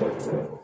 そう。